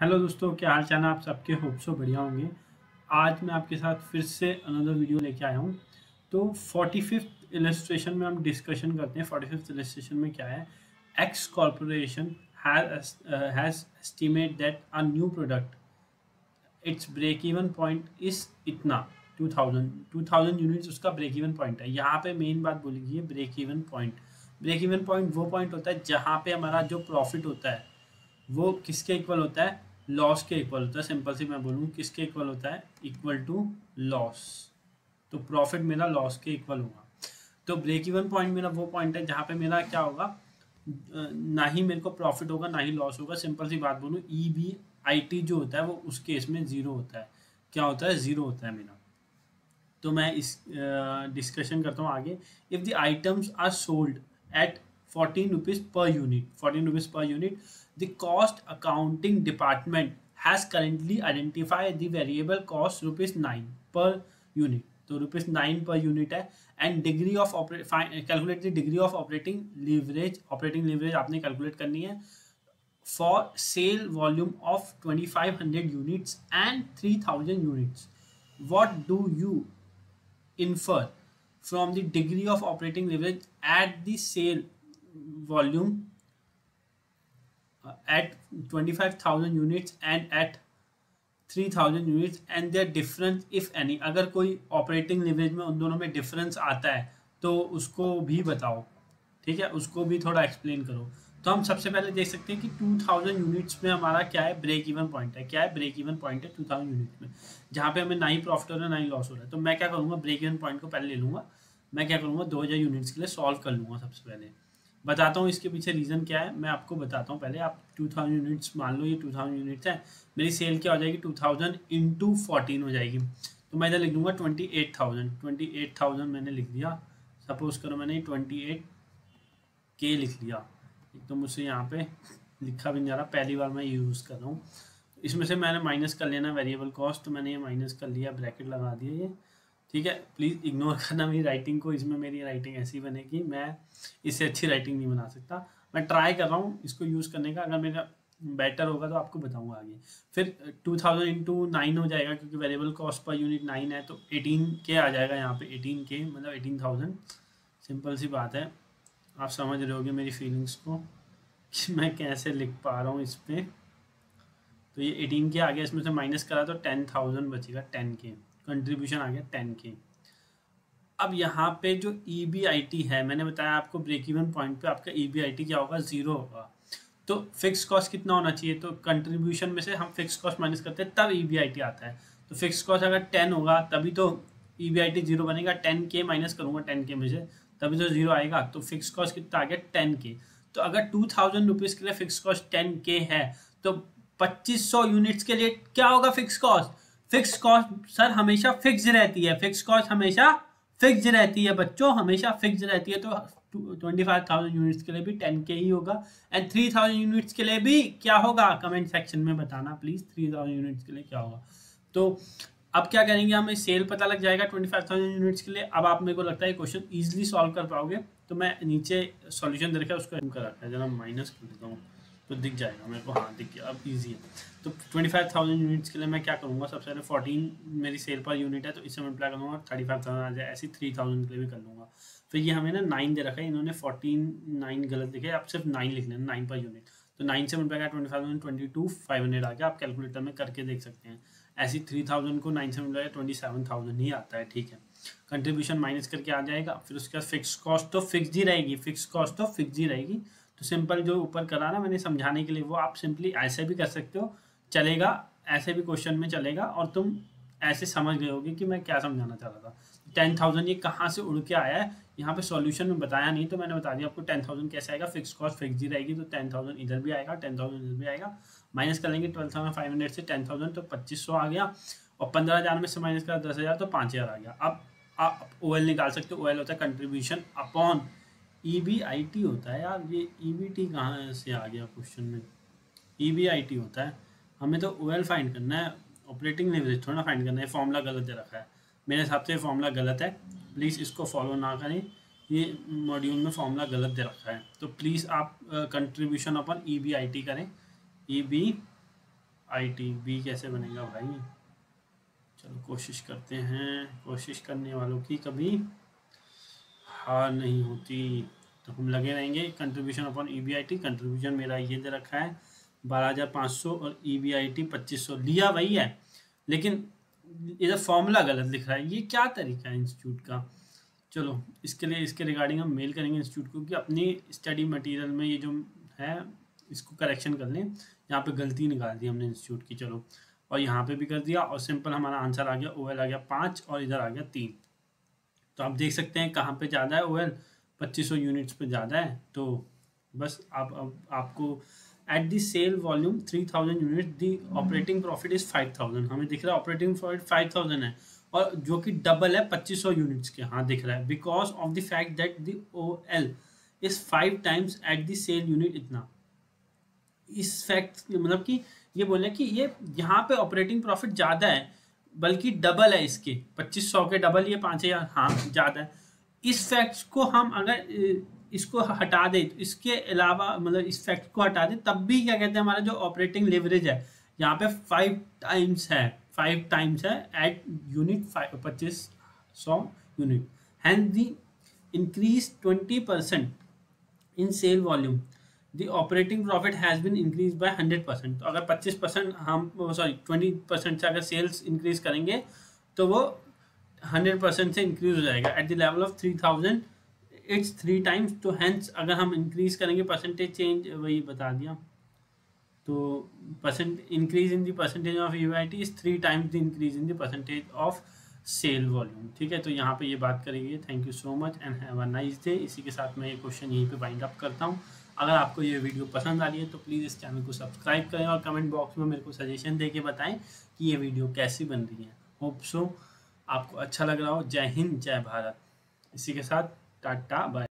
Hello दोस्तों, क्या हाल चाल आप सबके? होप सो बढ़िया होंगे। आज मैं आपके साथ फिर से अनदर वीडियो लेके आया हूँ। तो फोर्टी फिफ्थ इलस्ट्रेशन में हम डिस्कशन करते हैं। फोर्टी फिफ्थ इलस्ट्रेशन में क्या है? X corporation has estimate that a new product its break even point is इतना। Two thousand two thousand units उसका ब्रेक इवन पॉइंट है। यहाँ पे मेन बात बोली गई है break even point break even point वो पॉइंट होता है जहाँ पे हमारा जो प्रॉफिट होता है, वो किसके इक्वल होता है? लॉस के इक्वल होता है। सिंपल सी मैं बोलूँ, किसके इक्वल होता है? इक्वल टू लॉस तो प्रॉफिट मेरा लॉस के इक्वल होगा। तो ब्रेक इवन पॉइंट मेरा वो पॉइंट है जहाँ पे मेरा क्या होगा? ना ही मेरे को प्रॉफिट होगा, ना ही लॉस होगा। सिंपल सी बात बोलूँ ई बी आई टी जो होता है वो उस केस में ज़ीरो होता है। क्या होता है? ज़ीरो होता है मेरा। तो मैं इस डिस्कशन करता हूँ आगे। If the items are sold at fourteen rupees per unit fourteen rupees per unit The cost accounting department has currently identified the variable cost rupees 9 per unit. तो रुपीज़ नाइन पर यूनिट है and degree of calculate the degree of operating leverage operating leverage आपने calculate करनी है for sale volume of 2500 units and 3000 units what do you infer from the degree of operating leverage at the sale volume uh, at 25,000 units and at 3000 units and their difference if any अगर कोई operating leverage में उन दोनों में difference आता है तो उसको भी बताओ। ठीक है? उसको भी थोड़ा एक्सप्लेन करो। तो हम सबसे पहले देख सकते हैं कि 2000 यूनिट्स में हमारा क्या है? ब्रेक इवन पॉइंट है। क्या है? ब्रेक इवन पॉइंट है 2000 यूनिट्स में। जहाँ पे हमें ना ही प्रॉफिट हो रहा है ना ही लॉस हो रहा है। तो मैं क्या करूँगा? ब्रेक इवन पॉइंट को पहले ले लूँगा। मैं क्या करूँगा? 2000 यूनिट्स के लिए सॉल्व कर लूँगा सबसे पहले। बताता हूँ इसके पीछे रीज़न क्या है मैं आपको बताता हूँ पहले। आप 2000 यूनिट्स मान लो ये 2000 यूनिट्स है। मेरी सेल क्या हो जाएगी? 2000 थाउज़ेंड इंटू फोर्टीन हो जाएगी। तो मैं इधर लिख दूँगा 28,000 28,000 मैंने लिख दिया। सपोज़ करो मैंने 28 के लिख लिया। एक तो मुझसे यहाँ पे लिखा भी नहीं जा रहा। पहली बार मैं यूज़ कर रहा हूँ। इसमें से मैंने माइनस कर लेना वेरिएबल कॉस्ट तो मैंने ये माइनस कर लिया ब्रैकेट लगा दिया ये। ठीक है? प्लीज़ इग्नोर करना मेरी राइटिंग को, इसमें मेरी राइटिंग ऐसी बनेगी, मैं इससे अच्छी राइटिंग नहीं बना सकता। मैं ट्राई कर रहा हूँ इसको यूज़ करने का, अगर मेरा बेटर होगा तो आपको बताऊँगा आगे। फिर टू थाउज़ेंड इंटू नाइन हो जाएगा, क्योंकि variable cost per unit nine है तो एटीन के आ जाएगा यहाँ पे एटीन के मतलब एटीन थाउज़ेंड सिंपल सी बात है। आप समझ रहे होगे मेरी फीलिंग्स को कि मैं कैसे लिख पा रहा हूँ इस पर तो ये एटीन के आ गया, इसमें से माइनस करा तो टेन थाउज़ेंड बचेगा टेन के कंट्रीब्यूशन आ गया टेन के अब यहाँ पे जो ई बी आई टी है, मैंने बताया आपको ब्रेक इवन पॉइंट पे आपका ई बी आई टी क्या होगा? ज़ीरो होगा। तो फिक्स कॉस्ट कितना होना चाहिए? तो कंट्रीब्यूशन में से हम फिक्स कॉस्ट माइनस करते हैं, तब ई बी आई टी आता है। तो फिक्स कॉस्ट अगर टेन होगा, तभी तो E B I T zero बनेगा। टेन के माइनस करूँगा टेन के में से, तभी तो ज़ीरो आएगा। तो फिक्स कॉस्ट कितना आ गया? टेन के तो अगर टू थाउज़ेंड रुपीज़ के लिए फिक्स कॉस्ट टेन के है तो पच्चीस सौ यूनिट्स के लिए क्या होगा fix cost fix cost sir हमेशा फिक्स रहती है, फिक्स कॉस्ट हमेशा फिक्स रहती है बच्चों, हमेशा फिक्स रहती है। तो ट्वेंटी फाइव थाउज़ेंड यूनिट्स के लिए भी टेन के ही होगा। एंड थ्री थाउज़ेंड यूनिट्स के लिए भी क्या होगा? कमेंट सेक्शन में बताना प्लीज़ थ्री थाउज़ेंड यूनिट्स के लिए क्या होगा। तो अब क्या करेंगे हमें सेल पता लग जाएगा ट्वेंटी फाइव थाउज़ेंड यूनिट्स के लिए। अब आप मेरे को लगता है क्वेश्चन ईजिली सॉल्व कर पाओगे। तो मैं नीचे सॉल्यूशन दे रखा है, उसको जरा माइनस कर देता हूँ। तो दिख जाएगा, मेरे को हाँ दिख गया, अब ईजी है। तो ट्वेंटी फाइव थाउज़ेंड यूनिट्स के लिए मैं क्या करूँगा, सबसे पहले फोर्टीन मेरी सेल पर यूनिट है तो इससे मल्टीप्लाई करूँगा थर्टी फाइव थाउज़ेंड आ जाए, ऐसी थ्री थाउज़ेंड के लिए भी कर लूँगा। फिर ये हमें ना नाइन दे रखा है, इन्होंने फोर्टीन नाइन गलत दिखे आप सिर्फ़ नाइन लिख लेना नाइन पर यूनिट तो नाइन से multiply twenty five twenty two five hundred आ गया, आप कैलकुलेटर में करके देख सकते हैं। ऐसी थ्री थाउज़ेंड को नाइन से मल्टीप्लाई ट्वेंटी सेवन थाउज़ेंड ही आता है, ठीक है। कंट्रीब्यूशन माइनस करके आ जाएगा, फिर उसके बाद फिक्स कॉस्ट तो फिक्स ही रहेगी फिक्स कॉस्ट तो फिक्स ही रहेगी। तो सिंपल जो ऊपर करा ना मैंने समझाने के लिए, वो आप सिंपली ऐसे भी कर सकते हो। चलेगा, ऐसे भी क्वेश्चन में चलेगा और तुम ऐसे समझ गए होगे कि मैं क्या समझाना चाह रहा था। टेन थाउज़ेंड ये कहाँ से उड़ के आया है? यहाँ पे सॉल्यूशन में बताया नहीं तो मैंने बता दिया आपको टेन थाउज़ेंड कैसे आएगा। फिक्स कॉस्ट फिक्स ही रहेगी तो टेन थाउज़ेंड इधर भी आएगा, टेन थाउज़ेंड इधर भी आएगा। माइनस कर लेंगे ट्वेल्व थाउज़ेंड फाइव हंड्रेड से टेन थाउज़ेंड तो पच्चीस सौ आ गया। और पंद्रह हज़ार में से माइनस करा दस हज़ार तो पाँच हज़ार आ गया। अब आप ओ एल निकाल सकते हो ओ एल होता है contribution upon E B I T होता है यार, ये ई बी टी कहाँ से आ गया क्वेश्चन में? ई बी आई टी होता है। हमें तो ओ एल फाइंड करना है ऑपरेटिंग लेवरेज थोड़ा फाइंड करना है। फॉर्मूला गलत दे रखा है। मेरे हिसाब से फॉर्मूला गलत है। प्लीज़ इसको फॉलो ना करें। ये मॉड्यूल में फॉर्मूला गलत दे रखा है। तो प्लीज़ आप contribution upon E B I T करें। E B I T B कैसे बनेगा भाई? चलो कोशिश करते हैं। कोशिश करने वालों की कभी हार नहीं होती तो हम लगे रहेंगे। Contribution upon E B I T contribution मेरा ये दे रखा है, बारह हज़ार पाँच सौ और ई बी आई टी पच्चीस सौ। लिया वही है, लेकिन इधर फॉर्मूला गलत लिख रहा है, ये क्या तरीका है इंस्टीट्यूट का? चलो, इसके लिए, इसके रिगार्डिंग हम मेल करेंगे इंस्टीट्यूट को कि अपनी स्टडी मटेरियल में ये जो है, इसको करेक्शन कर लें। यहाँ पे गलती निकाल दी हमने इंस्टीट्यूट की, चलो। और यहाँ पे भी कर दिया, और सिंपल हमारा आंसर आ गया ओ आ गया पाँच, और इधर आ गया तीन। तो आप देख सकते हैं कहाँ पे ज़्यादा है ओ एल पच्चीस सौ यूनिट्स पे ज़्यादा है। तो बस आप, आप आपको at the sale volume three thousand unit the operating profit is five thousand हमें दिख रहा है ऑपरेटिंग प्रॉफिट फाइव थाउज़ेंड है और जो कि डबल है पच्चीस सौ यूनिट्स के। हाँ दिख रहा है। Because of the fact that the O L is five times at the sale unit इतना। इस फैक्ट मतलब कि ये बोले कि ये यहाँ पे ऑपरेटिंग प्रॉफिट ज़्यादा है बल्कि डबल है इसके। पच्चीस सौ के डबल ये पाँच हज़ार हाँ ज़्यादा है। इस फैक्ट को हम अगर इसको हटा दें तो इसके अलावा मतलब इस फैक्ट को हटा दें, तब भी क्या कहते हैं हमारा जो ऑपरेटिंग लेवरेज है, यहाँ पे फाइव टाइम्स है फाइव टाइम्स है एट यूनिट पच्चीस सौ unit and the increase twenty percent in sale volume the operating profit has been increase by hundred percent तो अगर पच्चीस परसेंट हम सॉरी ट्वेंटी परसेंट से अगर सेल्स इंक्रीज करेंगे तो वो हंड्रेड परसेंट से इंक्रीज हो जाएगा. At the level of three thousand it's three times तो हैंस अगर हम इंक्रीज करेंगे परसेंटेज चेंज वही बता दिया. तो percent increase in the percentage of U I T is three times the increase in the percentage of sale volume ठीक है? तो यहाँ पे ये बात करेंगे thank you so much and have a nice day इसी के साथ मैं ये क्वेश्चन यहीं पे बाइंड अप करता हूँ. अगर आपको ये वीडियो पसंद आ रही है तो प्लीज़ इस चैनल को सब्सक्राइब करें और कमेंट बॉक्स में मेरे को सजेशन दे के बताएँ कि ये वीडियो कैसी बन रही है। होप सो आपको अच्छा लग रहा हो। जय हिंद, जय भारत। इसी के साथ टाटा बाय